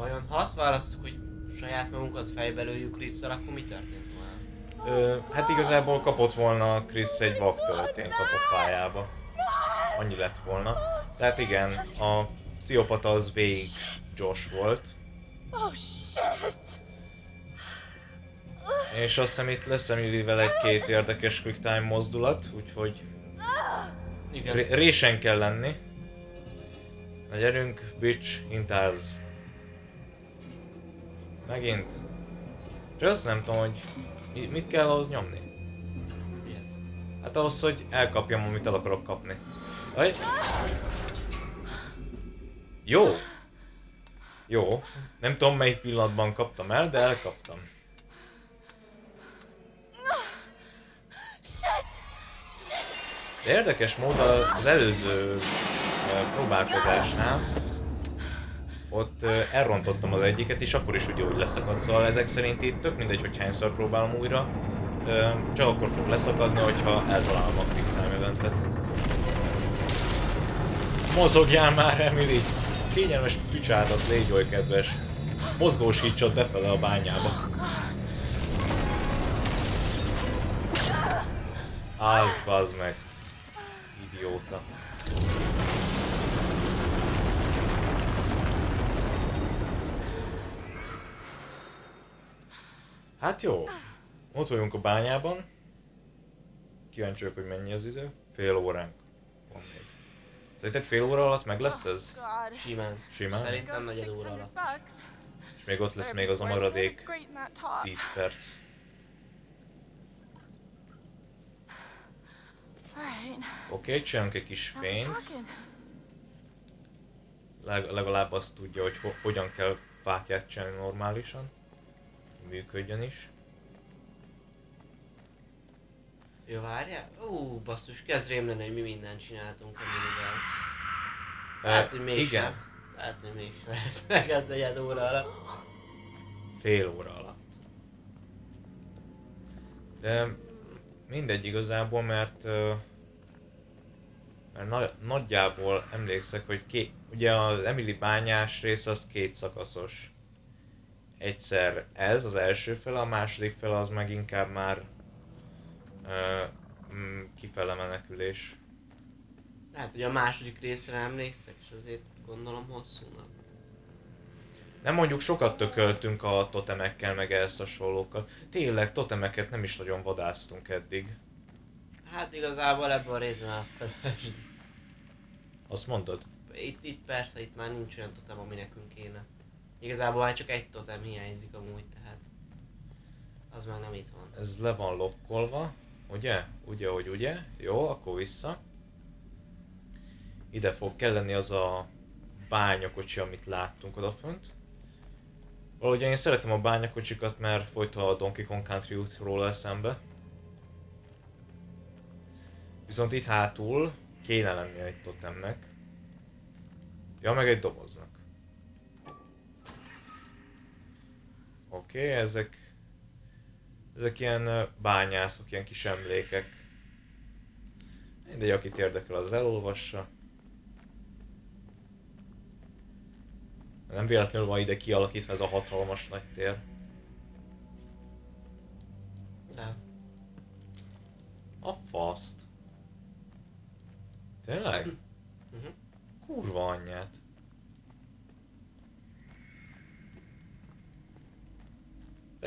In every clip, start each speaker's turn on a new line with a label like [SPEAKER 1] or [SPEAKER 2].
[SPEAKER 1] Vajon ha azt választjuk, hogy saját magunkat fejbe lőjük Krisztal, akkor mi történt volna?
[SPEAKER 2] Ö, hát igazából kapott volna Chris egy vaktöltént a pofájába. Annyi lett volna. Tehát igen, a pszichopata az végig Josh volt.
[SPEAKER 3] Oh shit!
[SPEAKER 2] És azt hiszem itt lesz Emily-vel egy-két érdekes quick time mozdulat, úgyhogy
[SPEAKER 1] Igen.
[SPEAKER 2] ré- résen kell lenni. Na gyerünk, bitch, intáz. Megint. Csak azt nem tudom, hogy mi- mit kell ahhoz nyomni.
[SPEAKER 1] Mi ez?
[SPEAKER 2] Hát ahhoz, hogy elkapjam, amit el akarok kapni. Aj. Jó. Jó. Nem tudom melyik pillanatban kaptam el, de elkaptam.
[SPEAKER 3] Shit! Shit!
[SPEAKER 2] De érdekes módon az előző próbálkozásnál ott elrontottam az egyiket, és akkor is ugye úgy leszakadt, szóval ezek szerint itt tök mindegy, hogy hányszor próbálom újra, csak akkor fog leszakadni, hogyha eltalálom a quick time eventet. Mozogjál már, Emily! Kényelmes picsádat légy oly kedves! Mozgósítsad befele a bányába! Az, bazd meg! Idióta. Hát jó. Ott vagyunk a bányában. Kíváncsi vagyok, hogy mennyi az idő. Fél óránk van még. Szerinted fél óra alatt meg lesz ez?
[SPEAKER 3] Oh.
[SPEAKER 1] Simán.
[SPEAKER 2] Simán?
[SPEAKER 1] Szerintem negyed óra alatt.
[SPEAKER 2] És még ott lesz még az a maradék
[SPEAKER 3] Great in that top.
[SPEAKER 2] 10 perc. Oké, okay, csinálunk egy kis fényt. Leg- legalább azt tudja, hogy ho- hogyan kell fákját csinálni normálisan. Működjön is.
[SPEAKER 1] Jó, várjál? Ú, basszus, kezd rém lenni, hogy mi mindent csináltunk a minivel. Hát, hogy mégsem.
[SPEAKER 2] igen,
[SPEAKER 1] Hát, hogy mégsem lesz meg az negyed óra alatt.
[SPEAKER 2] fél óra alatt. De mindegy igazából, mert, mert na- nagyjából emlékszek, hogy ké, ugye az Emily bányás rész az két szakaszos. Egyszer ez az első fele, a második fele az meg inkább már mm, kifele menekülés.
[SPEAKER 1] Hát, hogy a második részre emlékszek, és azért gondolom hosszúnak.
[SPEAKER 2] Nem mondjuk sokat tököltünk a totemekkel, meg ehhez hasonlókkal. Tényleg, totemeket nem is nagyon vadáztunk eddig.
[SPEAKER 1] Hát igazából ebben a részben már felesd.
[SPEAKER 2] Azt mondod?
[SPEAKER 1] Itt, itt persze, itt már nincs olyan totem, ami nekünk kéne. Igazából már csak egy totem hiányzik amúgy, tehát az már nem itt van.
[SPEAKER 2] Ez le van lokkolva, ugye? Ugye, hogy ugye? Jó, akkor vissza. Ide fog kelleni az a bányakocsi, amit láttunk odafönt. Valahogy én szeretem a bányakocsikat, mert folyton a Donkey Kong Country jut róla eszembe. Viszont itt hátul kéne lennie egy totemnek. Ja, meg egy doboznak. Oké, okay, ezek ezek ilyen bányászok, ilyen kis emlékek. Mindegy, akit érdekel, az elolvassa. Nem véletlenül van ide kialakítva ez a hatalmas nagy tér.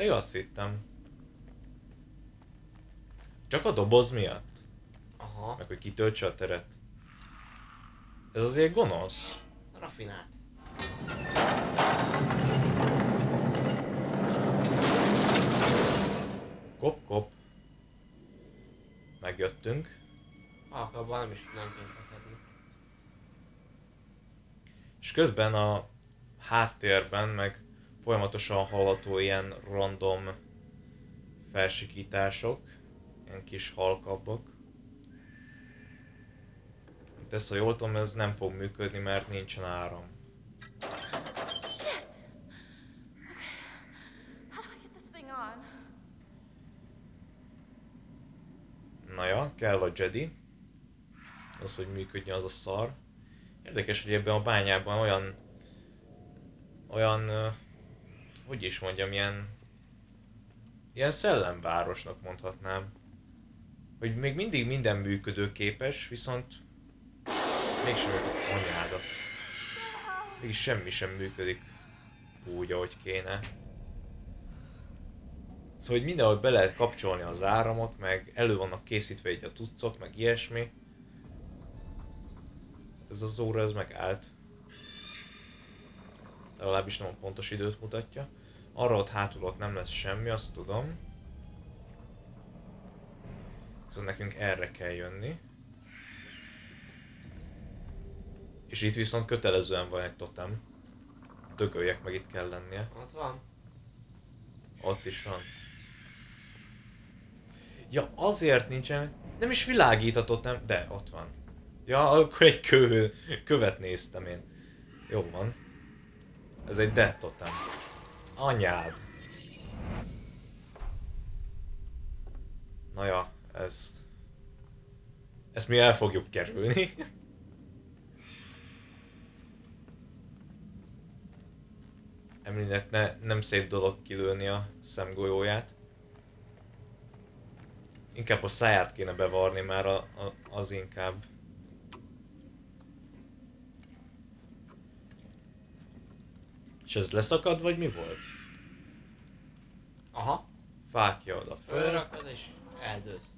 [SPEAKER 2] Jó, azt hittem. Csak a doboz miatt?
[SPEAKER 1] Aha,
[SPEAKER 2] Meg hogy kitöltse a teret. Ez azért gonosz.
[SPEAKER 1] rafinált.
[SPEAKER 2] Kop, kop. Megjöttünk.
[SPEAKER 1] Alkalban nem is tudnánk közlekedni.
[SPEAKER 2] És közben a háttérben meg folyamatosan hallható ilyen random felsikítások, ilyen kis halkabbak. Itt ezt, ha jól tudom, ez nem fog működni, mert nincsen áram. Na ja, kell a Jedi. Az, hogy működjön az a szar. Érdekes, hogy ebben a bányában olyan olyan, hogy is mondjam, ilyen, ilyen szellemvárosnak mondhatnám. Hogy még mindig minden működőképes, viszont mégsem anyádat. Mégis semmi sem működik úgy, ahogy kéne. Szóval, hogy mindenhol be lehet kapcsolni az áramot, meg elő vannak készítve így a tucok, meg ilyesmi. Ez az óra, ez megállt. Legalábbis nem a pontos időt mutatja. Arra ott hátul ott nem lesz semmi, azt tudom. Szóval nekünk erre kell jönni. És itt viszont kötelezően van egy totem. Dögöljek meg itt kell lennie.
[SPEAKER 1] Ott van.
[SPEAKER 2] Ott is van. Ja, azért nincsen... Nem is világítatott, nem? De, ott van. Ja, akkor egy kő, követ néztem én. Jó van. Ez egy dead totem. Anyád. Na ja, ezt... Ezt mi el fogjuk kerülni. Emilynek ne, nem szép dolog kilőni a szemgolyóját. Inkább a száját kéne bevarni már a, a, az inkább. És ez leszakad, vagy mi volt?
[SPEAKER 1] Aha.
[SPEAKER 2] Fákja oda föl.
[SPEAKER 1] Fölrakod és eldőlsz.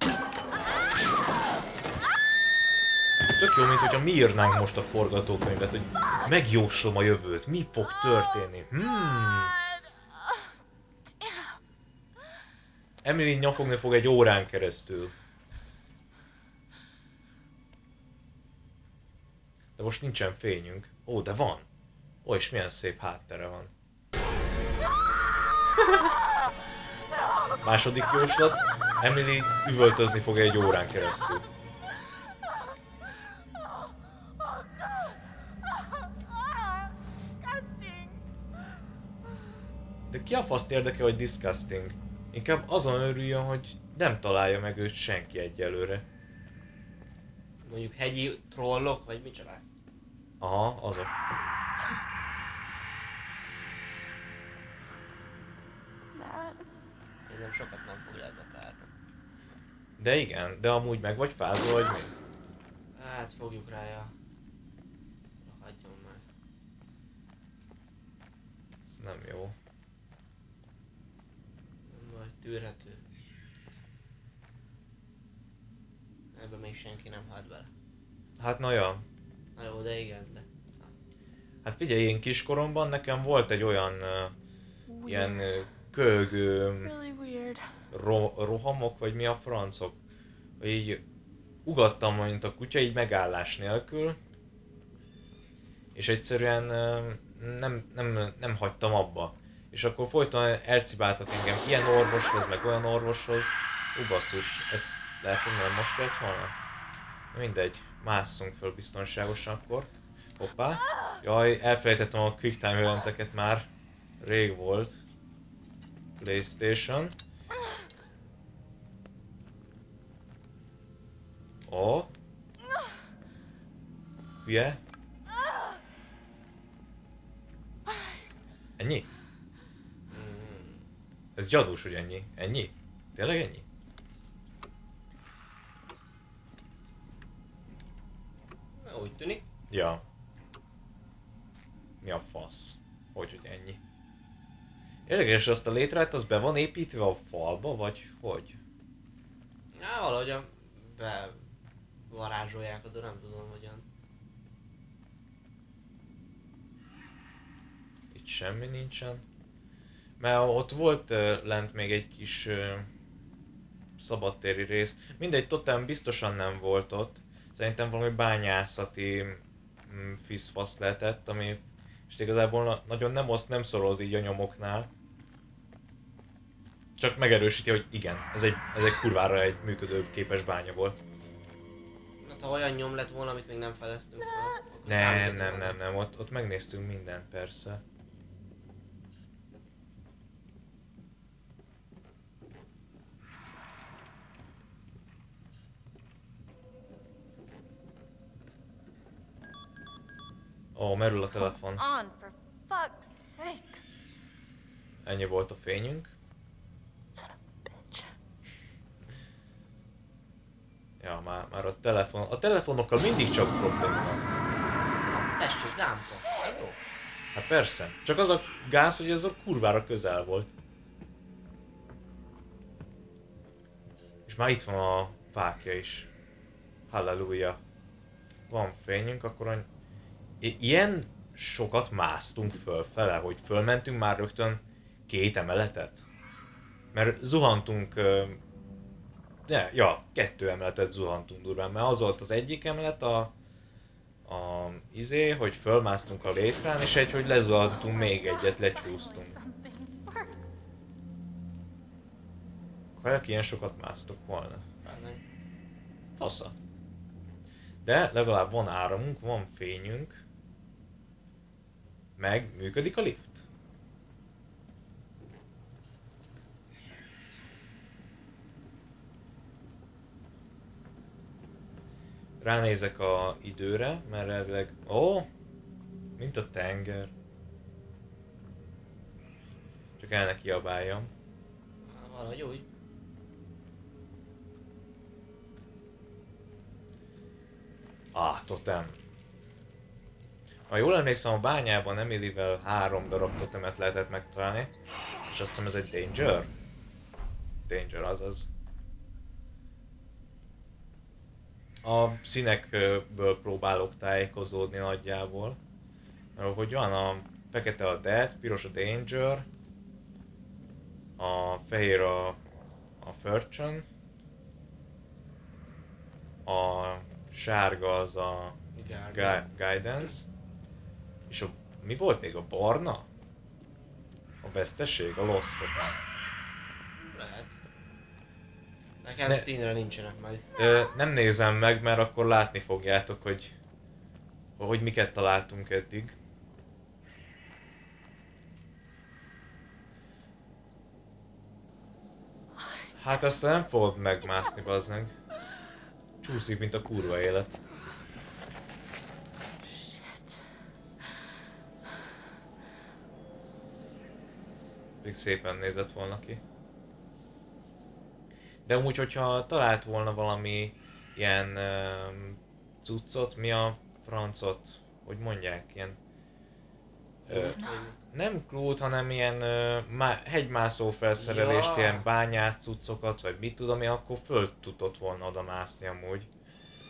[SPEAKER 2] Tök jó, mint hogyha mi írnánk most a forgatókönyvet, hogy megjóslom a jövőt, mi fog történni. Hmm. Emily nyafogni fog egy órán keresztül. De most nincsen fényünk. Ó, de van. Ó, és milyen szép háttere van. Második jóslat. Emily üvöltözni fog egy órán keresztül. De ki a faszt érdekel, hogy disgusting? Inkább azon örüljön, hogy nem találja meg őt senki egyelőre.
[SPEAKER 1] Mondjuk hegyi trollok, vagy micsoda?
[SPEAKER 2] Aha, azok.
[SPEAKER 3] Dad.
[SPEAKER 1] Én nem sokat nem fog ledapálni.
[SPEAKER 2] De igen, de amúgy meg vagy fázol, vagy mi?
[SPEAKER 1] Hát fogjuk rá a... Hagyjon meg.
[SPEAKER 2] Ez nem jó.
[SPEAKER 1] Nem baj, tűrhető. Ebben még senki nem halt bele.
[SPEAKER 2] Hát na ja.
[SPEAKER 1] Na jó, de igen, de...
[SPEAKER 2] Hát figyelj, én kiskoromban nekem volt egy olyan uh, ilyen uh, kölgő. Ro- rohamok, vagy mi a francok. Hogy így ugattam, mint a kutya, így megállás nélkül. És egyszerűen nem, nem, nem hagytam abba. És akkor folyton elcibáltak engem ilyen orvoshoz, meg olyan orvoshoz. Ú, basszus, ez lehet, hogy nem most kellett volna? Na mindegy, másszunk föl biztonságosan akkor. Hoppá. Jaj, elfelejtettem a quick time eventeket már. Rég volt. Playstation. Ó. Hülye. Ennyi? Ez gyanús, hogy ennyi. Ennyi? Tényleg ennyi?
[SPEAKER 1] úgy tűnik.
[SPEAKER 2] Ja. Mi a fasz? Hogy, hogy ennyi? Érdekes, azt a létrát az be van építve a falba, vagy hogy?
[SPEAKER 1] Na, valahogyan be varázsolják oda, nem tudom hogyan.
[SPEAKER 2] Itt semmi nincsen. Mert ott volt lent még egy kis szabadtéri rész. Mindegy, totem biztosan nem volt ott. Szerintem valami bányászati mm, fiszfasz lehetett, ami és igazából na- nagyon nem oszt, nem szoroz így a nyomoknál. Csak megerősíti, hogy igen, ez egy, ez egy kurvára egy működő képes bánya volt.
[SPEAKER 1] Ha olyan nyom lett volna, amit még nem fedeztünk fel,
[SPEAKER 2] Nem, nem, nem, nem, ott, ott megnéztünk mindent persze. Ó, merül a telefon.
[SPEAKER 3] On, for fuck's sake.
[SPEAKER 2] ennyi volt a fényünk.
[SPEAKER 3] Son of a bitch.
[SPEAKER 2] Ja, már, már a telefon... A telefonokkal mindig csak probléma van.
[SPEAKER 1] Tessék, lámpa. Hát jó.
[SPEAKER 2] Hát persze. Csak az a gáz, hogy ez a kurvára közel volt. És már itt van a fákja is. Halleluja. Van fényünk, akkor any... Ilyen sokat másztunk fölfele, hogy fölmentünk már rögtön két emeletet. Mert zuhantunk... Ne, ja, kettő emeletet zuhantunk durván, mert az volt az egyik emelet, a, a izé, hogy fölmásztunk a létrán, és egy, hogy lezuhantunk még egyet, lecsúsztunk. Kajak ilyen sokat másztok volna. Fasza. De legalább van áramunk, van fényünk. Meg működik a lift. Ránézek a időre, mert elvileg... Ó! Mint a tenger. Csak el ne kiabáljam.
[SPEAKER 1] Valahogy úgy.
[SPEAKER 2] Ah, totem. Ha jól emlékszem, a bányában Emilivel három darab totemet lehetett megtalálni, és azt hiszem ez egy Danger. Danger, azaz. A színekből próbálok tájékozódni nagyjából. Mert hogy van a fekete a Dead, piros a Danger, a fehér a, a Fortune, a sárga az a
[SPEAKER 1] Igen.
[SPEAKER 2] Gui- Guidance, és a, mi volt még a barna? A veszteség, a Lost.
[SPEAKER 1] Lehet. Nekem
[SPEAKER 2] Ne-
[SPEAKER 1] színre nincsenek meg.
[SPEAKER 2] Ö, nem nézem meg, mert akkor látni fogjátok, hogy, hogy miket találtunk eddig. Hát azt nem fogod megmászni, bazd meg. Csúszik, mint a kurva élet.
[SPEAKER 3] Shit.
[SPEAKER 2] Még szépen nézett volna ki. De amúgy, hogyha talált volna valami ilyen um, cuccot, mi a francot, hogy mondják, ilyen ö, nem klót, hanem ilyen ö, má, hegymászó felszerelést,
[SPEAKER 1] Ja.
[SPEAKER 2] ilyen bányász cuccokat, vagy mit tudom én, akkor föl tudott volna oda mászni amúgy.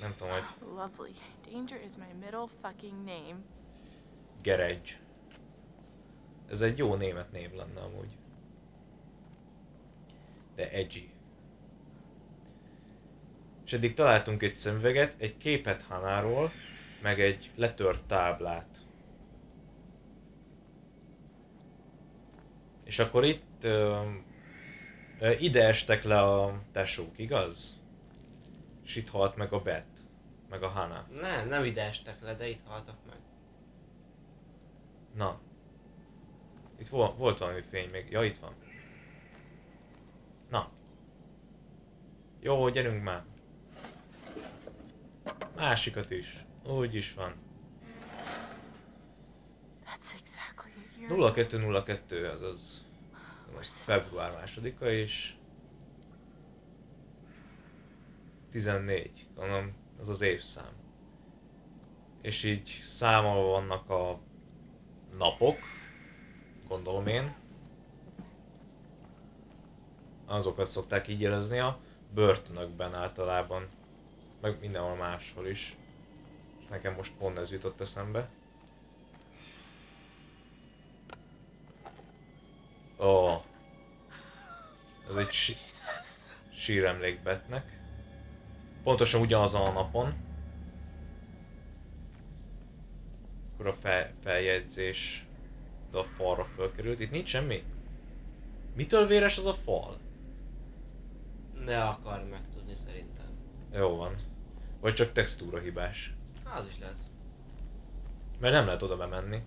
[SPEAKER 2] Nem tudom, hogy
[SPEAKER 3] Lovely. Danger is my middle fucking name.
[SPEAKER 2] Garage. Ez egy jó német név lenne amúgy. De edgy. És eddig találtunk egy szemüveget, egy képet Hanáról, meg egy letört táblát. És akkor itt ö, ö, ide estek le a tesók, igaz? És itt halt meg a Bet, meg a Hana.
[SPEAKER 1] Nem, nem ide estek le, de itt haltak meg.
[SPEAKER 2] Na. Itt vol- volt valami fény még. Ja, itt van. Na. Jó, gyerünk már. Másikat is. Úgy is van.
[SPEAKER 3] That's exactly a year.
[SPEAKER 2] 0202, azaz február másodika és 14, gondolom, az az évszám. És így számolva vannak a napok, gondolom én. Azokat szokták így jelezni a börtönökben általában, meg mindenhol máshol is. És nekem most pont ez jutott eszembe. Ó. Oh. Ez egy
[SPEAKER 3] Jesus.
[SPEAKER 2] síremlék Betnek. Pontosan ugyanazon a napon. Akkor a fel, feljegyzés a falra fölkerült. Itt nincs semmi. Mitől véres az a fal?
[SPEAKER 1] Ne akar szerintem.
[SPEAKER 2] Jó van. Vagy csak textúra hibás.
[SPEAKER 1] Az is lehet.
[SPEAKER 2] Mert nem lehet oda bemenni.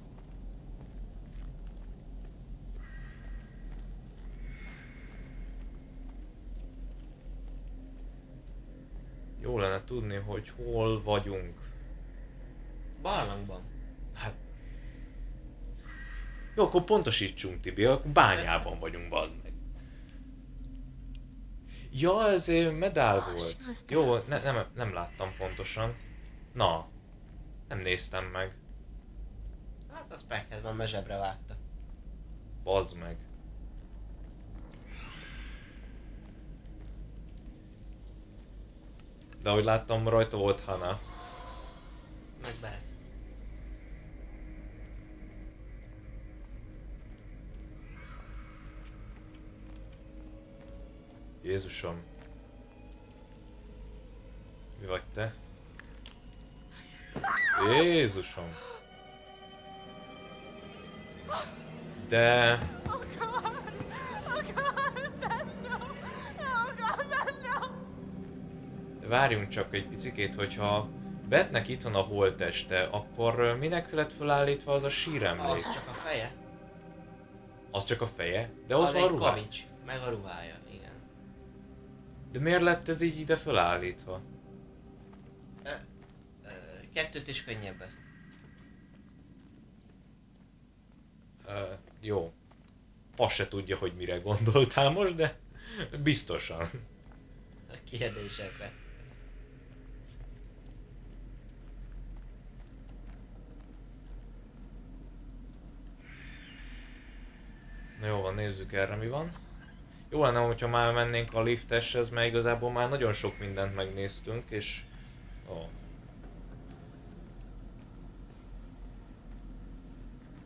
[SPEAKER 2] Jó lenne tudni, hogy hol vagyunk.
[SPEAKER 1] Barlangban.
[SPEAKER 2] Hát... Jó, akkor pontosítsunk, Tibi, akkor bányában vagyunk, bazd meg. Ja, ez eh, medál volt. Jó, ne, nem, nem láttam pontosan. Na, nem néztem meg.
[SPEAKER 1] Hát az pekhez van, mert zsebre vágta.
[SPEAKER 2] Bazd meg. De ahogy láttam, rajta volt Hana.
[SPEAKER 1] Meg be.
[SPEAKER 2] Jézusom. Mi vagy te? Jézusom. De... Várjunk csak egy picikét, hogyha Betnek itt van a holteste, akkor minek lett felállítva az a síremlék?
[SPEAKER 1] Az csak a feje.
[SPEAKER 2] Az csak a feje? De ott
[SPEAKER 1] az
[SPEAKER 2] van a
[SPEAKER 1] egy
[SPEAKER 2] ruhá.
[SPEAKER 1] kavics. Meg a ruhája.
[SPEAKER 2] De miért lett ez így ide
[SPEAKER 1] ö, kettőt is könnyebbet.
[SPEAKER 2] Uh, jó. Azt se tudja, hogy mire gondoltál most, de biztosan.
[SPEAKER 1] A kérdésekre.
[SPEAKER 2] Na jó van, nézzük erre mi van. Jó lenne, hogyha már mennénk a lifteshez, mert igazából már nagyon sok mindent megnéztünk, és... Ó.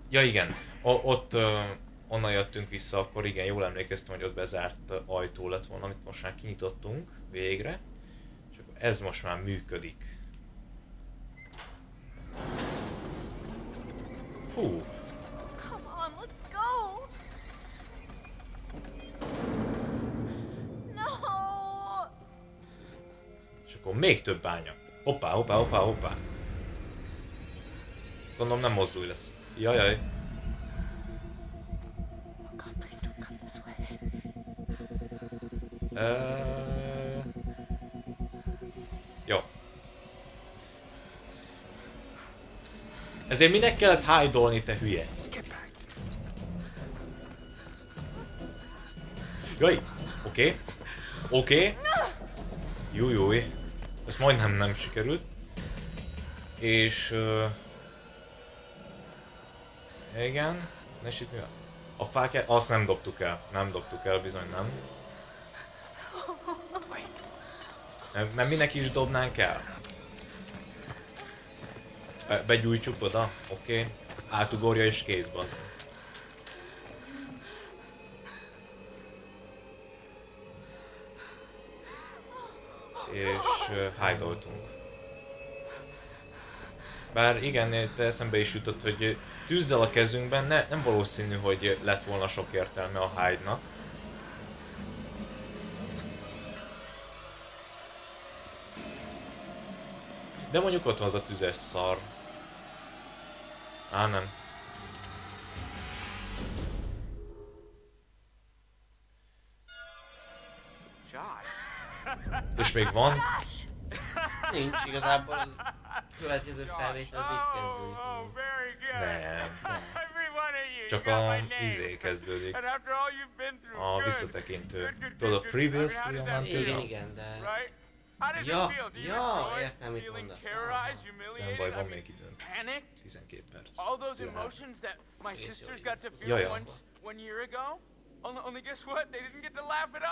[SPEAKER 2] Ja igen, o- ott ö, onnan jöttünk vissza, akkor igen, jól emlékeztem, hogy ott bezárt ajtó lett volna, amit most már kinyitottunk végre. És akkor ez most már működik. Fú,
[SPEAKER 3] Come on, let's go! No!
[SPEAKER 2] És akkor még több bánya. Hoppá, hoppá, hoppá, hoppá. Gondolom nem mozdulj lesz. Jajaj. Uh... Jó. Ezért minek kellett hájdolni, te hülye? Jaj, oké. Okay. Oké. Okay. Jó. Ez majdnem nem sikerült. És... Uh... Igen. És itt mi van? A fákját, azt nem dobtuk el. Nem dobtuk el, bizony nem. Nem, nem minek is dobnánk el? Be, begyújtsuk oda? Oké. Okay. Átugorja és kész És hájdoltunk. Bár igen, itt eszembe is jutott, hogy tűzzel a kezünkben ne, nem valószínű, hogy lett volna sok értelme a hide-nak. De mondjuk ott van az a tüzes szar. Á, nem. És még van.
[SPEAKER 3] Gosh!
[SPEAKER 1] Nincs igazából az következő felvétel az itt
[SPEAKER 4] Oh,
[SPEAKER 1] kezdődik.
[SPEAKER 4] oh, very good.
[SPEAKER 2] Nem. Csak a
[SPEAKER 4] my name.
[SPEAKER 2] izé kezdődik.
[SPEAKER 4] And after all you've been through,
[SPEAKER 2] A
[SPEAKER 4] good.
[SPEAKER 2] visszatekintő.
[SPEAKER 4] Good, good,
[SPEAKER 2] Tudod, a previously onnan
[SPEAKER 4] that
[SPEAKER 1] Igen, igen, de...
[SPEAKER 4] Right? How does
[SPEAKER 1] Ja,
[SPEAKER 4] it feel? Do you
[SPEAKER 1] ja,
[SPEAKER 4] enjoy
[SPEAKER 1] értem, mit
[SPEAKER 4] feeling
[SPEAKER 1] mondasz.
[SPEAKER 4] terrorized,
[SPEAKER 2] Nem
[SPEAKER 4] humiliated?
[SPEAKER 2] baj, van még időnk.
[SPEAKER 4] panicked?
[SPEAKER 2] 12 perc.
[SPEAKER 4] All those emotions that my sisters got to feel once one year ago?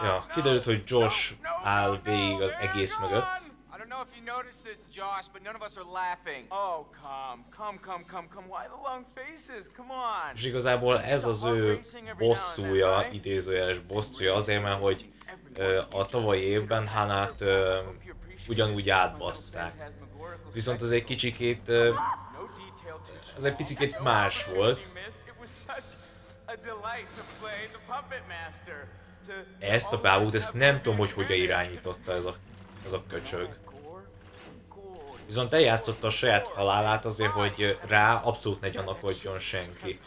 [SPEAKER 2] Ja,
[SPEAKER 4] no.
[SPEAKER 2] kiderült, hogy Josh áll végig az egész mögött.
[SPEAKER 5] I don't know if you noticed this, Josh, but none of us are laughing.
[SPEAKER 4] Oh, come, come, come, come, come. Why the long faces? Come on.
[SPEAKER 2] És igazából ez az ő bosszúja, idézőjeles bosszúja azért, mert hogy a tavalyi évben Hanát ugyanúgy átbaszták. Viszont az egy kicsikét, az egy picikét más volt. Ezt a bábút, ezt nem tudom, hogy hogyan irányította ez a, ez a köcsög. Viszont eljátszotta a saját halálát azért, hogy rá abszolút ne gyanakodjon senki.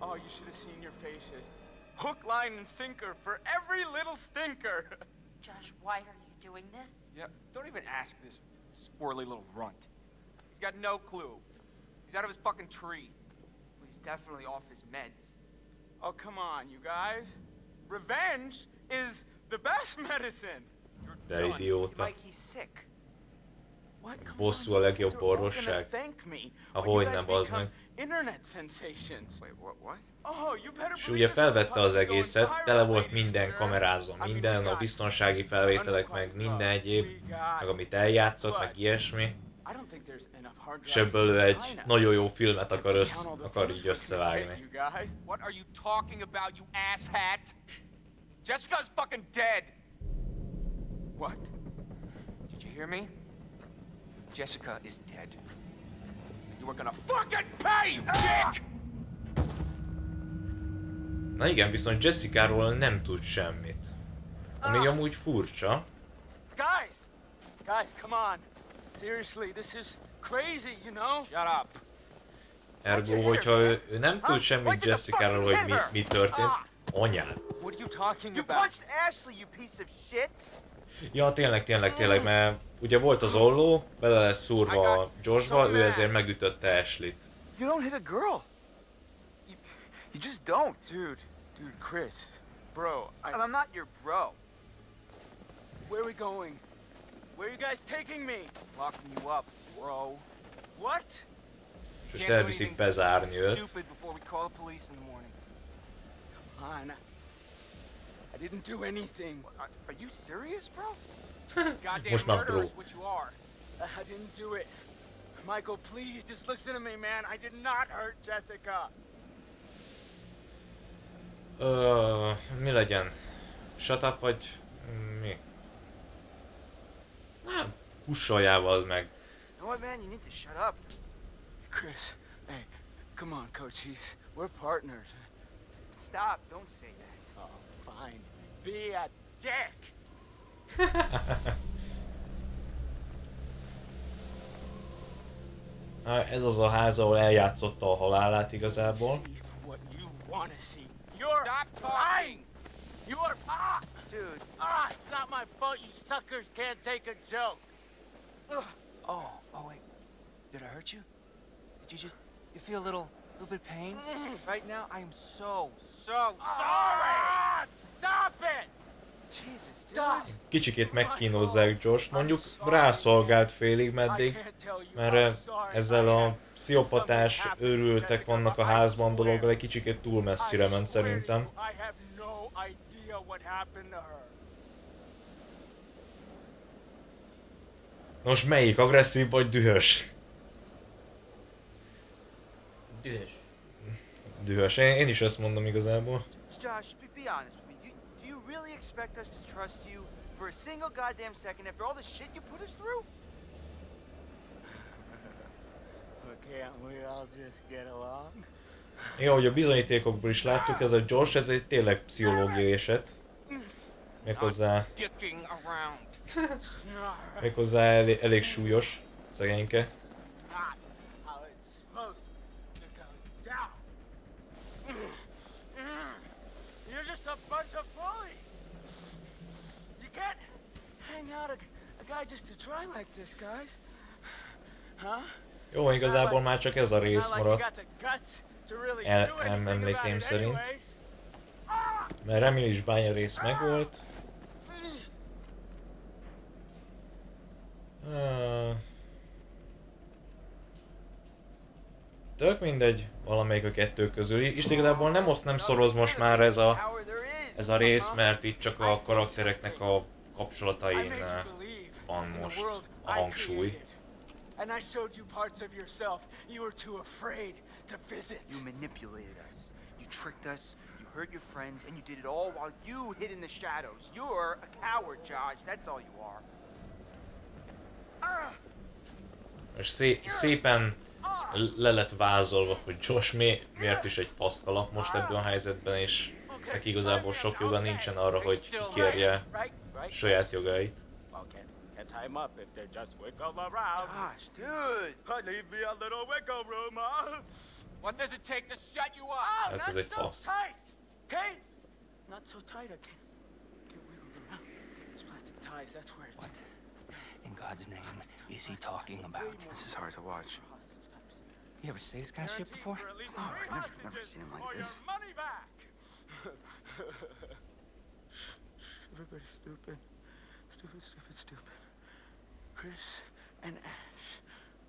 [SPEAKER 4] Oh, you should have seen your faces. Hook, line, and sinker for every little stinker.
[SPEAKER 3] Josh, why are you doing this?
[SPEAKER 5] Yeah, don't even ask this squirrely little runt. He's got no clue. He's out of his fucking tree.
[SPEAKER 6] Well, he's definitely off his meds.
[SPEAKER 4] Oh, come on, you guys. Revenge is the best medicine. You're
[SPEAKER 2] De idióta.
[SPEAKER 6] Mike, he's sick.
[SPEAKER 4] What? Come
[SPEAKER 2] Bosszú a legjobb orvosság. Meg.
[SPEAKER 6] What? What?
[SPEAKER 4] Oh, you better
[SPEAKER 2] És ugye felvette az egészet, tele volt minden
[SPEAKER 4] mean,
[SPEAKER 2] minden, a biztonsági felvételek, meg minden egyéb, meg amit eljátszott, meg ilyesmi. És ebből ő egy nagyon jó filmet akar, össz, akar így összevágni.
[SPEAKER 5] Are? Jessica's fucking dead.
[SPEAKER 4] what?
[SPEAKER 5] Did you hear me? Jessica is dead. You were gonna fucking pay, you dick!
[SPEAKER 2] Na igen, viszont Jessica-ról nem tud semmit. Ami amúgy furcsa.
[SPEAKER 4] Guys, guys, come on. Seriously, this is crazy, you know?
[SPEAKER 5] Shut up.
[SPEAKER 2] Ergo, hogyha ő, ő nem tud semmit Jessica-ról, hogy mi, mi történt, anyád.
[SPEAKER 4] What are you talking
[SPEAKER 6] You
[SPEAKER 4] about?
[SPEAKER 6] punched Ashley, you piece of shit!
[SPEAKER 2] Ja, tényleg, tényleg, tényleg, mert ugye volt az olló, bele lesz szúrva a Joshba, ő ezért megütötte Ashley-t.
[SPEAKER 6] You don't hit a girl. You, you just don't.
[SPEAKER 4] Dude, dude, Chris, bro, I,
[SPEAKER 6] And I'm not your bro.
[SPEAKER 4] where are we going? Where are you guys taking me?
[SPEAKER 5] Locking you up, bro.
[SPEAKER 4] What?
[SPEAKER 2] Just
[SPEAKER 5] Can't
[SPEAKER 2] most
[SPEAKER 5] do
[SPEAKER 2] elviszik
[SPEAKER 5] anything
[SPEAKER 2] bezárni őt.
[SPEAKER 5] Stupid before we call the police in the morning.
[SPEAKER 4] Come on. I didn't do anything.
[SPEAKER 6] Are, are you serious, bro?
[SPEAKER 5] Goddamn
[SPEAKER 2] Most már
[SPEAKER 5] murderer
[SPEAKER 2] bro.
[SPEAKER 5] is what you are.
[SPEAKER 4] I didn't do it. Michael, please, just listen to me, man. I did not hurt Jessica.
[SPEAKER 2] Ö, mi legyen? Shut up vagy mi? Hát, kussoljával meg.
[SPEAKER 6] You know what, man? You need to shut up.
[SPEAKER 4] Chris, hey, come on, Coach Heath. We're partners.
[SPEAKER 6] S- stop. Don't say that.
[SPEAKER 4] Oh, fine. Be a dick.
[SPEAKER 2] Hát, Ez az a ház, ahol eljátszotta a halálát igazából.
[SPEAKER 4] See what you want to see. You're
[SPEAKER 5] Stop
[SPEAKER 4] lying. You're ah,
[SPEAKER 6] Dude.
[SPEAKER 4] ah. It's not my fault. You suckers can't take a joke.
[SPEAKER 6] Oh, oh wait. Did I hurt you? Did you just you feel a little little bit of pain right now? I am so so sorry.
[SPEAKER 4] Ah, stop it!
[SPEAKER 2] Kicsikét megkínozzák Josh, mondjuk rászolgált félig meddig, mert ezzel a pszichopatás őrültek vannak a házban dologgal egy kicsikét túl messzire ment szerintem.
[SPEAKER 4] I have no idea what happened to her.
[SPEAKER 2] Most melyik, agresszív vagy dühös?
[SPEAKER 1] Dühös.
[SPEAKER 2] Dühös, én, én is ezt mondom igazából.
[SPEAKER 6] Josh, be, be honest with me. Do you, do you really expect us to trust you for a single goddamn second after all the shit you put us through?
[SPEAKER 4] But can't we all just get along?
[SPEAKER 2] Jó, hogy a bizonyítékokból is láttuk, ez a Josh, ez egy tényleg pszichológiai eset. Méghozzá, méghozzá elég, elég súlyos, szegényke.
[SPEAKER 4] Hang out a, a guy just to try like this, guys. Huh?
[SPEAKER 2] Jó, igazából már csak ez a rész
[SPEAKER 4] Not
[SPEAKER 2] maradt, El-
[SPEAKER 4] anything
[SPEAKER 2] emlékeim szerint.
[SPEAKER 4] Ah!
[SPEAKER 2] mert Remil is bánya rész megvolt. Uh, tök mindegy, valamelyik a kettő közül. És igazából nem oszt nem szoroz most már ez a, ez a rész, mert itt csak a karaktereknek a kapcsolatain
[SPEAKER 4] made you believe
[SPEAKER 2] van most
[SPEAKER 4] world
[SPEAKER 2] a
[SPEAKER 4] I
[SPEAKER 2] hangsúly.
[SPEAKER 4] created. And I showed you parts of yourself you were too afraid to visit.
[SPEAKER 6] You manipulated us. You tricked us. You hurt your friends, and you did it all while you hid in the shadows. You're a coward, Josh. That's all you are. Ah!
[SPEAKER 2] És szé- szépen le lett vázolva, hogy Josh mi, miért is egy faszkalap most ebben a helyzetben, és neki igazából sok joga nincsen arra, hogy kikérje
[SPEAKER 4] Right, right.
[SPEAKER 2] saját jogait.
[SPEAKER 4] Well, can't, can't tie him up if they're just wiggle around.
[SPEAKER 6] Josh, dude.
[SPEAKER 4] I leave me a little wiggle room, huh?
[SPEAKER 5] What does it take to shut you up?
[SPEAKER 4] Oh,
[SPEAKER 2] That
[SPEAKER 4] not so
[SPEAKER 2] false.
[SPEAKER 4] tight, okay? Not so tight, I can't, can't wiggle around. Those plastic ties, that's where it's...
[SPEAKER 7] In God's name, is he talking about?
[SPEAKER 6] This is hard to watch.
[SPEAKER 4] Hostage.
[SPEAKER 6] You ever say this kind of shit before?
[SPEAKER 4] for at least
[SPEAKER 7] Oh,
[SPEAKER 4] three
[SPEAKER 7] I've never- never seen him like
[SPEAKER 4] or
[SPEAKER 7] this.
[SPEAKER 4] Your money back. Everybody's stupid. Stupid, stupid, stupid. Chris and Ash.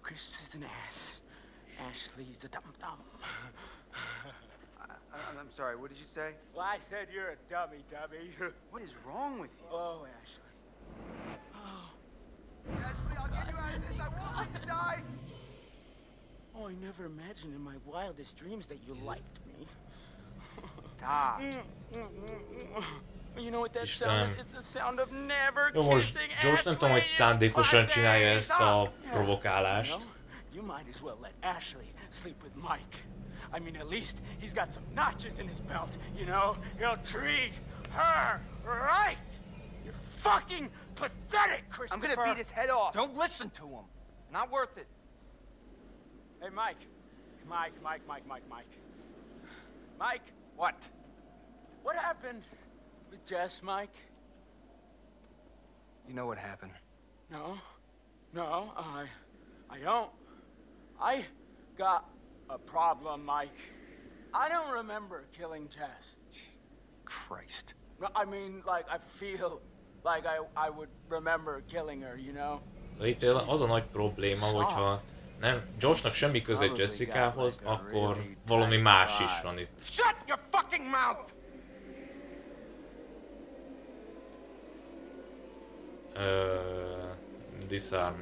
[SPEAKER 4] Chris is an ass. Ashley's a dum dum.
[SPEAKER 7] I, I, I'm sorry, what did you say?
[SPEAKER 4] Well, I said you're a dummy, dummy.
[SPEAKER 7] What is wrong with you?
[SPEAKER 4] oh, Ashley. Oh.
[SPEAKER 7] Ashley, I'll get you out of this. I won't let you die.
[SPEAKER 4] oh, I never imagined in my wildest dreams that you liked me.
[SPEAKER 7] Stop.
[SPEAKER 4] Mm, mm, mm, You know what that
[SPEAKER 2] Isten.
[SPEAKER 4] sound is? It's the sound of never
[SPEAKER 2] Jó, most
[SPEAKER 4] kissing
[SPEAKER 2] George nem tudom, hogy szándékosan
[SPEAKER 4] pussy.
[SPEAKER 2] csinálja ezt a
[SPEAKER 4] ah.
[SPEAKER 2] provokálást.
[SPEAKER 4] You, know, you might as well let Ashley sleep with Mike. I mean, at least he's got some notches in his belt, you know? He'll treat her right. You're fucking pathetic, Christopher!
[SPEAKER 7] I'm gonna beat his head off.
[SPEAKER 6] Don't listen to him. Not worth it.
[SPEAKER 4] Hey, Mike. Mike, Mike, Mike, Mike, Mike. Mike,
[SPEAKER 6] What?
[SPEAKER 4] what happened with Jess, Mike?
[SPEAKER 6] You know what happened.
[SPEAKER 4] No, no, I, I don't. I got a problem, Mike. I don't remember killing Jess.
[SPEAKER 6] Christ.
[SPEAKER 4] No, I mean, like, I feel like I, I would remember killing her, you know?
[SPEAKER 2] De itt az a nagy probléma, hogyha nem, Joshnak semmi köze Jessicahoz, akkor valami más is van itt.
[SPEAKER 6] Shut your fucking mouth!
[SPEAKER 2] Ö, disarm.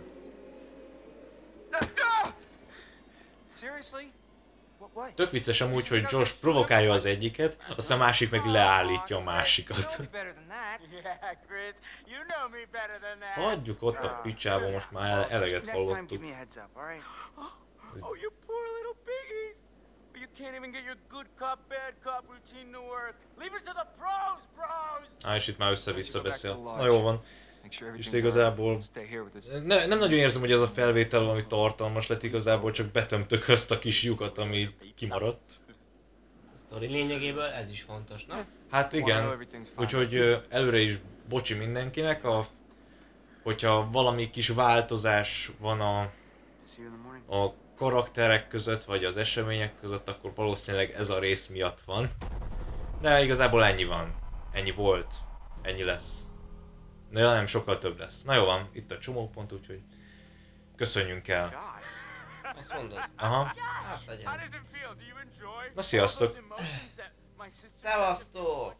[SPEAKER 2] Tök vicces amúgy, hogy Josh provokálja az egyiket, aztán a másik meg leállítja a másikat. Hagyjuk ott a picsába, most már el- eleget hallottuk.
[SPEAKER 7] right?
[SPEAKER 4] Oh, you poor little piggies. You can't even get your good cop, bad cop routine to work. Leave it to the pros, bros!
[SPEAKER 2] Á, és itt már össze-vissza beszél. Na jó van. És igazából ne, nem nagyon érzem, hogy ez a felvétel valami tartalmas lett, igazából csak betömtök azt a kis lyukat, ami kimaradt.
[SPEAKER 1] A sztori lényegéből ez is fontos, na?
[SPEAKER 2] Hát igen, úgyhogy előre is bocsi mindenkinek, a, hogyha valami kis változás van a, a karakterek között, vagy az események között, akkor valószínűleg ez a rész miatt van. De igazából ennyi van. Ennyi volt. Ennyi lesz. Ja, nem, sokkal több lesz. Na jó van, itt a csomópont, úgyhogy köszönjünk el.
[SPEAKER 1] Azt mondod?
[SPEAKER 2] Aha.
[SPEAKER 1] Hát legyen.
[SPEAKER 2] Na, sziasztok.
[SPEAKER 1] Szevasztok!